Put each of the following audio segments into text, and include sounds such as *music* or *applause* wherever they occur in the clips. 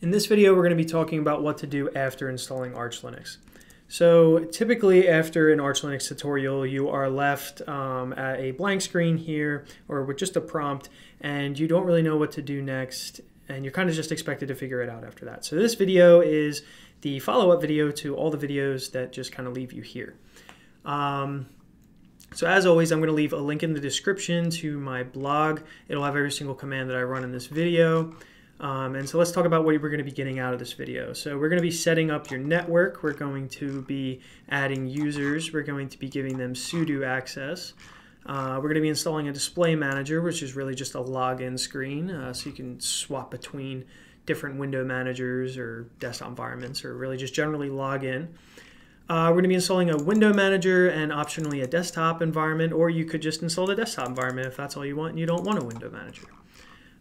In this video, we're going to be talking about what to do after installing Arch Linux. So typically after an Arch Linux tutorial, you are left um, at a blank screen here or with just a prompt and you don't really know what to do next and you're kind of just expected to figure it out after that. So this video is the follow-up video to all the videos that just kind of leave you here. Um, so as always, I'm going to leave a link in the description to my blog. It'll have every single command that I run in this video. Um, and so let's talk about what we're going to be getting out of this video. So we're going to be setting up your network. We're going to be adding users. We're going to be giving them sudo access. Uh, we're going to be installing a display manager, which is really just a login screen. Uh, so you can swap between different window managers or desktop environments or really just generally log in. Uh, we're going to be installing a window manager and optionally a desktop environment, or you could just install the desktop environment if that's all you want and you don't want a window manager.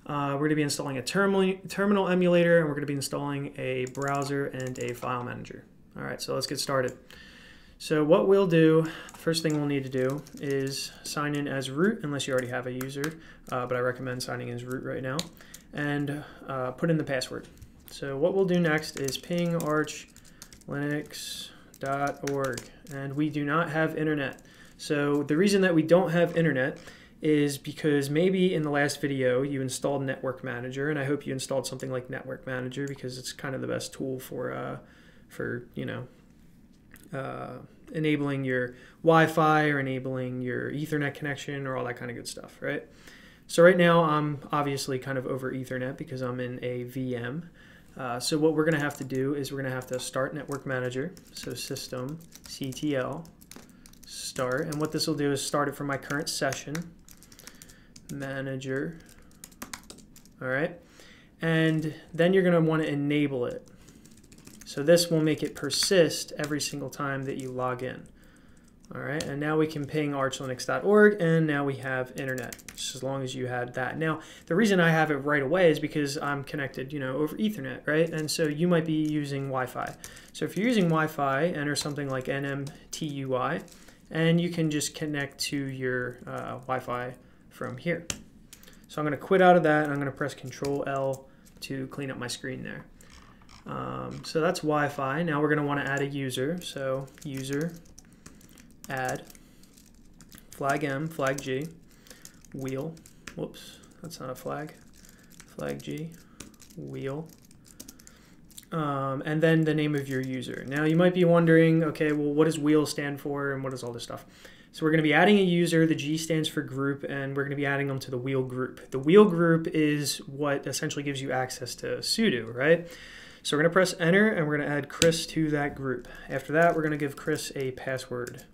Uh, we're going to be installing a terminal, terminal emulator, and we're going to be installing a browser and a file manager. All right, so let's get started. So what we'll do, first thing we'll need to do is sign in as root, unless you already have a user, uh, but I recommend signing in as root right now, and uh, put in the password. So what we'll do next is ping arch linux.org, and we do not have internet. So the reason that we don't have internet is because maybe in the last video you installed Network Manager, and I hope you installed something like Network Manager because it's kind of the best tool for, uh, for you know, uh, enabling your Wi-Fi or enabling your Ethernet connection or all that kind of good stuff, right? So right now I'm obviously kind of over Ethernet because I'm in a VM. Uh, so what we're going to have to do is we're going to have to start Network Manager. So system ctl start, and what this will do is start it from my current session manager. All right. And then you're going to want to enable it. So this will make it persist every single time that you log in. All right, and now we can ping archlinux.org, and now we have internet, just as long as you had that. Now, the reason I have it right away is because I'm connected, you know, over Ethernet, right? And so you might be using Wi-Fi. So if you're using Wi-Fi, enter something like NMTUI, and you can just connect to your uh, Wi-Fi from here. So I'm going to quit out of that and I'm going to press Control L to clean up my screen there. Um, so that's Wi-Fi. Now we're going to want to add a user. So user add flag M, flag G, wheel. Whoops, that's not a flag. Flag G, wheel. Um, and then the name of your user. Now you might be wondering, okay, well, what does wheel stand for and what is all this stuff? So we're going to be adding a user, the G stands for group, and we're going to be adding them to the wheel group. The wheel group is what essentially gives you access to sudo, right? So we're going to press enter and we're going to add Chris to that group. After that, we're going to give Chris a password.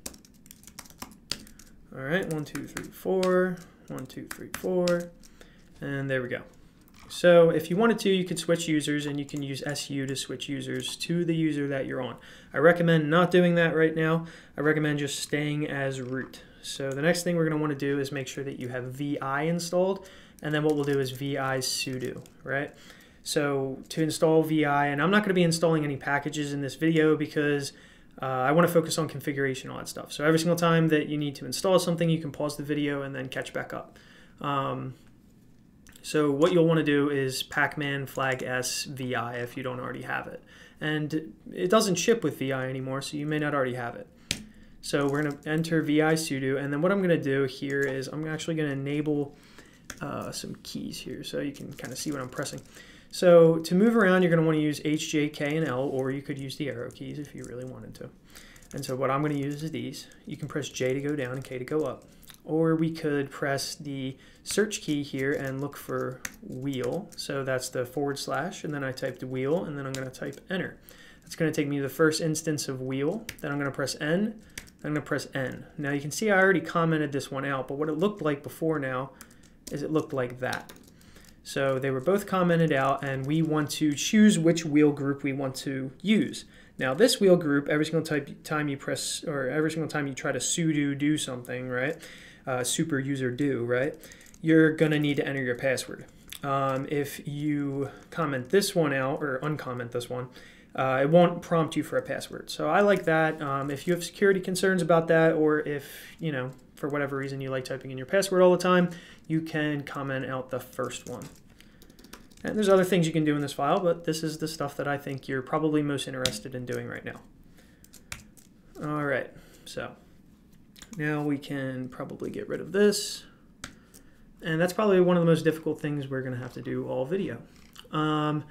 All right, one, two, three, four, one, two, three, four, and there we go. So if you wanted to, you could switch users and you can use SU to switch users to the user that you're on. I recommend not doing that right now. I recommend just staying as root. So the next thing we're going to want to do is make sure that you have VI installed. And then what we'll do is VI sudo, right? So to install VI, and I'm not going to be installing any packages in this video because uh, I want to focus on configuration all that stuff. So every single time that you need to install something, you can pause the video and then catch back up. Um, so what you'll want to do is pacman flag s vi if you don't already have it. And it doesn't ship with vi anymore, so you may not already have it. So we're going to enter vi sudo, and then what I'm going to do here is I'm actually going to enable uh, some keys here so you can kind of see what I'm pressing. So to move around, you're going to want to use H, J, K, and L, or you could use the arrow keys if you really wanted to. And so what I'm going to use is these. You can press J to go down and K to go up or we could press the search key here and look for wheel. So that's the forward slash, and then I typed wheel, and then I'm going to type enter. That's going to take me to the first instance of wheel. Then I'm going to press N. I'm going to press N. Now you can see I already commented this one out, but what it looked like before now is it looked like that. So they were both commented out, and we want to choose which wheel group we want to use. Now this wheel group, every single time you press, or every single time you try to sudo do something, right, uh, super user do, right, you're to need to enter your password. Um, if you comment this one out, or uncomment this one, uh, it won't prompt you for a password. So I like that. Um, if you have security concerns about that, or if, you know, for whatever reason you like typing in your password all the time, you can comment out the first one. And there's other things you can do in this file, but this is the stuff that I think you're probably most interested in doing right now. All right, so now we can probably get rid of this. And that's probably one of the most difficult things we're going to have to do all video. Um,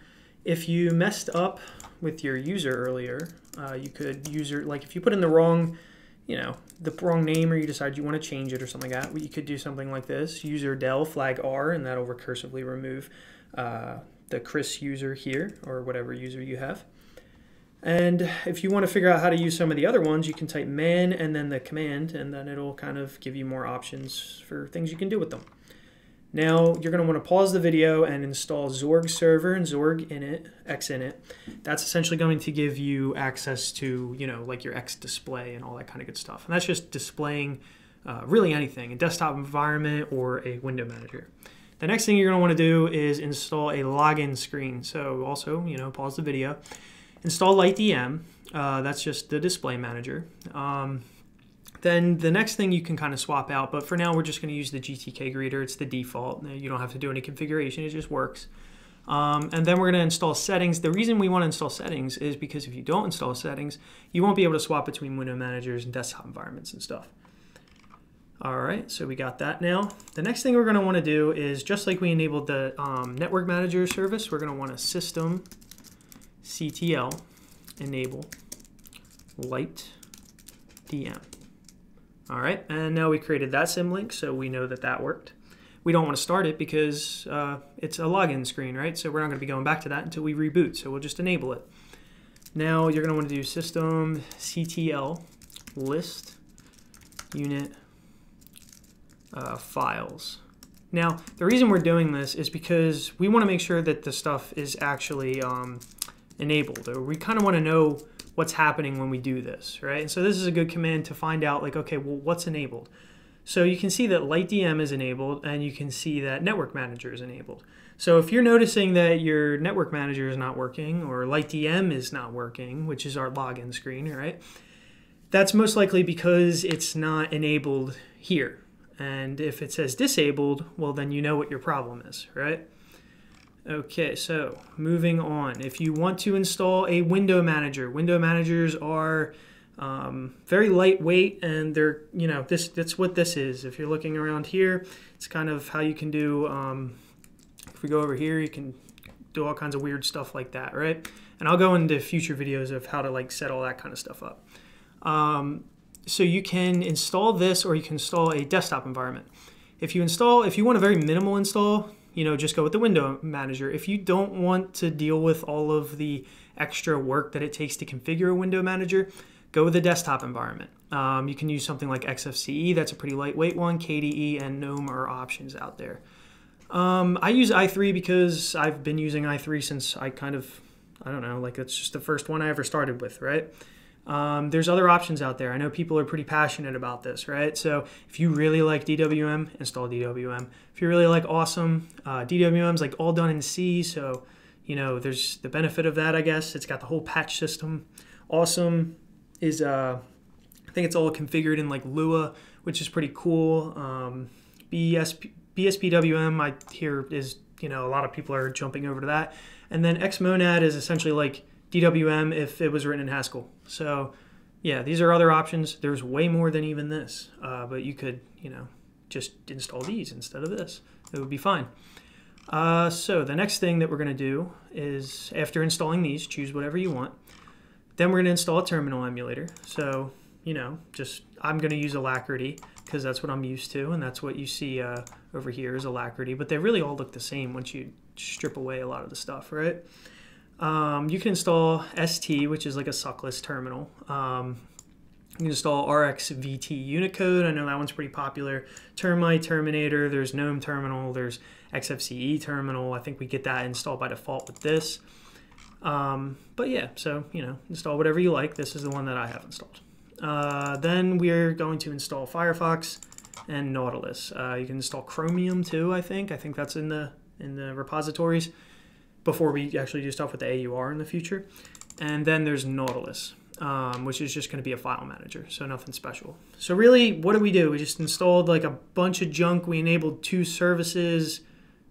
if you messed up with your user earlier, uh, you could user, like if you put in the wrong, you know, the wrong name or you decide you want to change it or something like that, you could do something like this, user del flag R, and that'll recursively remove uh, the Chris user here or whatever user you have. And if you want to figure out how to use some of the other ones, you can type man and then the command, and then it'll kind of give you more options for things you can do with them. Now you're going to want to pause the video and install Xorg server and Xorg init, X init. That's essentially going to give you access to, you know, like your X display and all that kind of good stuff. And that's just displaying uh, really anything, a desktop environment or a window manager. The next thing you're going to want to do is install a login screen. So also, you know, pause the video Install LightDM. Uh, that's just the display manager. Um, then the next thing you can kind of swap out, but for now we're just going to use the GTK greeter. It's the default. You don't have to do any configuration. It just works. Um, and then we're going to install settings. The reason we want to install settings is because if you don't install settings, you won't be able to swap between window managers and desktop environments and stuff. All right, so we got that now. The next thing we're going to want to do is just like we enabled the um, network manager service, we're going to want a system CTL enable light DM. All right, and now we created that symlink, so we know that that worked. We don't want to start it because uh, it's a login screen, right? So we're not going to be going back to that until we reboot, so we'll just enable it. Now you're going to want to do system CTL list unit uh, files. Now, the reason we're doing this is because we want to make sure that the stuff is actually um, enabled, or we kind of want to know what's happening when we do this, right? And so this is a good command to find out like, okay, well, what's enabled? So you can see that LightDM is enabled and you can see that Network Manager is enabled. So if you're noticing that your Network Manager is not working or LightDM is not working, which is our login screen, right? That's most likely because it's not enabled here. And if it says disabled, well, then you know what your problem is, right? Okay, so moving on. If you want to install a window manager, window managers are um, very lightweight and they're, you know, this that's what this is. If you're looking around here, it's kind of how you can do, um, if we go over here, you can do all kinds of weird stuff like that, right? And I'll go into future videos of how to like set all that kind of stuff up. Um, so you can install this or you can install a desktop environment. If you install, if you want a very minimal install, you know, just go with the window manager. If you don't want to deal with all of the extra work that it takes to configure a window manager, go with the desktop environment. Um, you can use something like XFCE, that's a pretty lightweight one. KDE and GNOME are options out there. Um, I use i3 because I've been using i3 since I kind of, I don't know, like it's just the first one I ever started with, right? Um, there's other options out there. I know people are pretty passionate about this, right? So if you really like DWM, install DWM. If you really like Awesome, uh, DWM is like all done in C, so you know there's the benefit of that, I guess. It's got the whole patch system. Awesome is, uh, I think it's all configured in like Lua, which is pretty cool. Um, BSP, BSPWM, I hear is you know a lot of people are jumping over to that, and then Xmonad is essentially like DWM if it was written in Haskell. So yeah, these are other options. There's way more than even this, uh, but you could, you know, just install these instead of this. It would be fine. Uh, so the next thing that we're going to do is after installing these, choose whatever you want. Then we're going to install a terminal emulator. So, you know, just I'm going to use Alacritty because that's what I'm used to, and that's what you see uh, over here is Alacritty. But they really all look the same once you strip away a lot of the stuff, right? Um, you can install ST, which is like a suckless terminal. Um, you can install RxVT Unicode. I know that one's pretty popular. Termite Terminator. There's GNOME Terminal. There's XFCE Terminal. I think we get that installed by default with this. Um, but yeah, so you know, install whatever you like. This is the one that I have installed. Uh, then we're going to install Firefox and Nautilus. Uh, you can install Chromium too. I think. I think that's in the in the repositories before we actually do stuff with the AUR in the future. And then there's Nautilus, um, which is just going to be a file manager, so nothing special. So really, what do we do? We just installed like a bunch of junk. We enabled two services.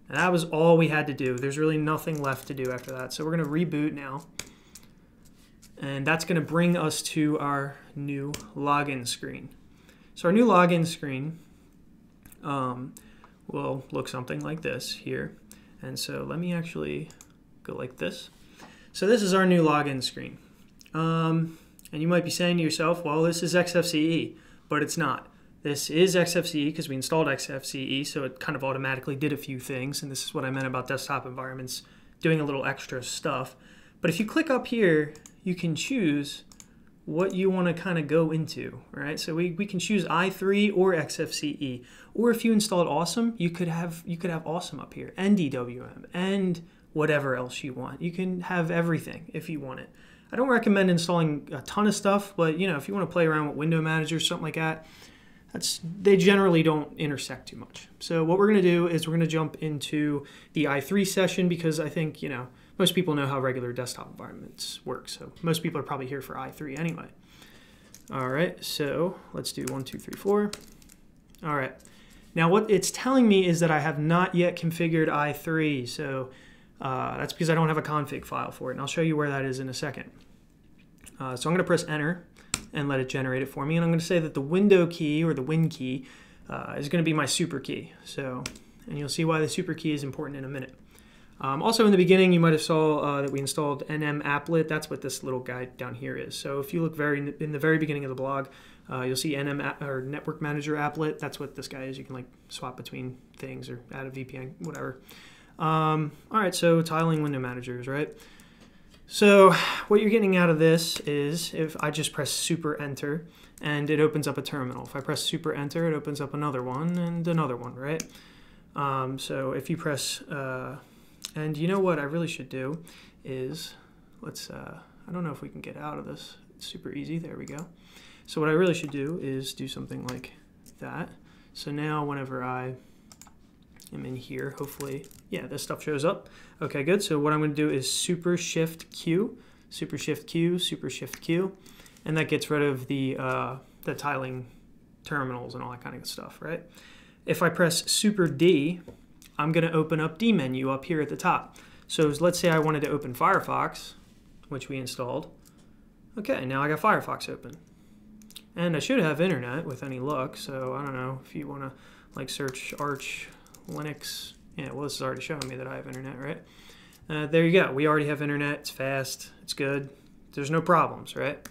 And that was all we had to do. There's really nothing left to do after that. So we're going to reboot now. And that's going to bring us to our new login screen. So our new login screen um, will look something like this here. And so let me actually go like this. So this is our new login screen. Um, and you might be saying to yourself, well, this is XFCE, but it's not. This is XFCE because we installed XFCE, so it kind of automatically did a few things, and this is what I meant about desktop environments doing a little extra stuff. But if you click up here, you can choose what you want to kind of go into, right? So we, we can choose i3 or XFCE. Or if you installed Awesome, you could have you could have Awesome up here and DWM and whatever else you want. You can have everything if you want it. I don't recommend installing a ton of stuff, but you know, if you want to play around with window manager, something like that, that's they generally don't intersect too much. So what we're going to do is we're going to jump into the i3 session because I think, you know, most people know how regular desktop environments work. So most people are probably here for i3 anyway. All right, so let's do one, two, three, four. All right. Now what it's telling me is that I have not yet configured i3. So uh, that's because I don't have a config file for it. And I'll show you where that is in a second. Uh, so I'm going to press enter and let it generate it for me. And I'm going to say that the window key or the win key uh, is going to be my super key. So, and you'll see why the super key is important in a minute. Um, also in the beginning, you might have saw uh, that we installed nm applet. That's what this little guy down here is. So if you look very in the very beginning of the blog, uh, you'll see nm or network manager applet. That's what this guy is. You can like swap between things or add a VPN, whatever. Um, all right, so tiling window managers, right? So what you're getting out of this is if I just press super enter and it opens up a terminal. If I press super enter, it opens up another one and another one, right? Um, so if you press, uh, and you know what I really should do is, let's, uh, I don't know if we can get out of this. It's super easy, there we go. So what I really should do is do something like that. So now whenever I am in here, hopefully, yeah, this stuff shows up. Okay, good. So what I'm going to do is super shift Q, super shift Q, super shift Q, and that gets rid of the, uh, the tiling terminals and all that kind of stuff, right? If I press super D, I'm going to open up D menu up here at the top. So let's say I wanted to open Firefox, which we installed. Okay, now I got Firefox open. And I should have internet with any luck, so I don't know if you want to like search Arch Linux. Yeah, well, this is already showing me that I have internet, right? Uh, there you go. We already have internet. It's fast. It's good. There's no problems, right?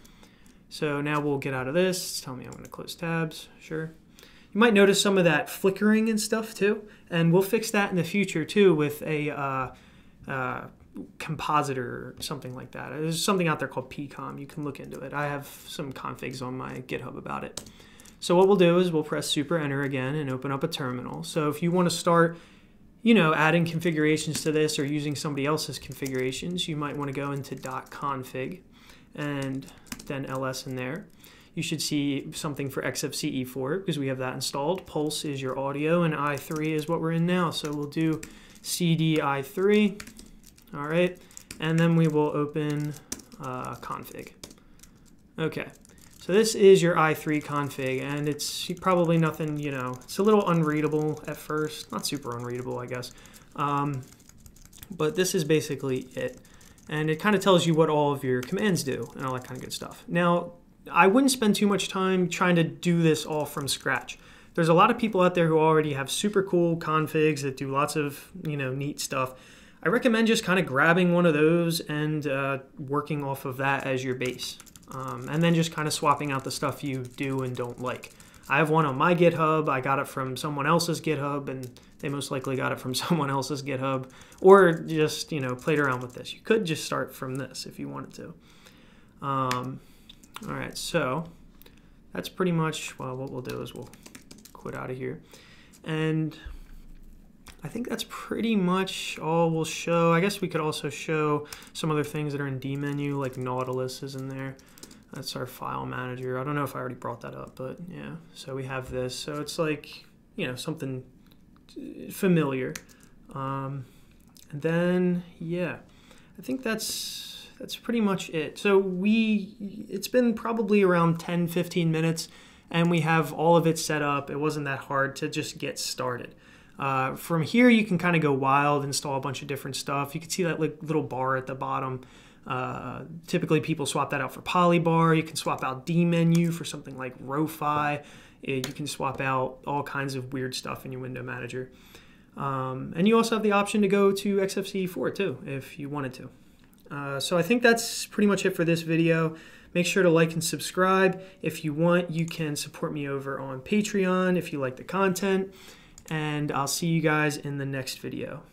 So now we'll get out of this. It's telling me I'm going to close tabs. Sure. You might notice some of that flickering and stuff too, and we'll fix that in the future too with a uh, uh, compositor or something like that. There's something out there called picom. You can look into it. I have some configs on my GitHub about it. So what we'll do is we'll press super enter again and open up a terminal. So if you want to start, you know, adding configurations to this or using somebody else's configurations, you might want to go into .config and then ls in there. You should see something for XFCE for it because we have that installed. Pulse is your audio and i3 is what we're in now. So we'll do cd i3, all right, and then we will open uh, config. Okay, so this is your i3 config, and it's probably nothing, you know, it's a little unreadable at first. Not super unreadable, I guess. Um, but this is basically it. And it kind of tells you what all of your commands do and all that kind of good stuff. Now, I wouldn't spend too much time trying to do this all from scratch. There's a lot of people out there who already have super cool configs that do lots of, you know, neat stuff. I recommend just kind of grabbing one of those and uh, working off of that as your base. Um, and then just kind of swapping out the stuff you do and don't like. I have one on my GitHub. I got it from someone else's GitHub, and they most likely got it from *laughs* someone else's GitHub, or just you know played around with this. You could just start from this if you wanted to. Um, all right, so that's pretty much well. What we'll do is we'll quit out of here, and I think that's pretty much all we'll show. I guess we could also show some other things that are in D menu, like Nautilus is in there. That's our file manager. I don't know if I already brought that up, but yeah. So we have this. So it's like, you know, something familiar. Um, and then, yeah, I think that's that's pretty much it. So we, it's been probably around 10, 15 minutes, and we have all of it set up. It wasn't that hard to just get started. Uh, from here, you can kind of go wild, install a bunch of different stuff. You can see that little bar at the bottom. Uh, typically, people swap that out for Polybar. You can swap out dmenu for something like RoFi. You can swap out all kinds of weird stuff in your window manager. Um, and you also have the option to go to XFCE4 too, if you wanted to. Uh, so I think that's pretty much it for this video. Make sure to like and subscribe. If you want, you can support me over on Patreon if you like the content. And I'll see you guys in the next video.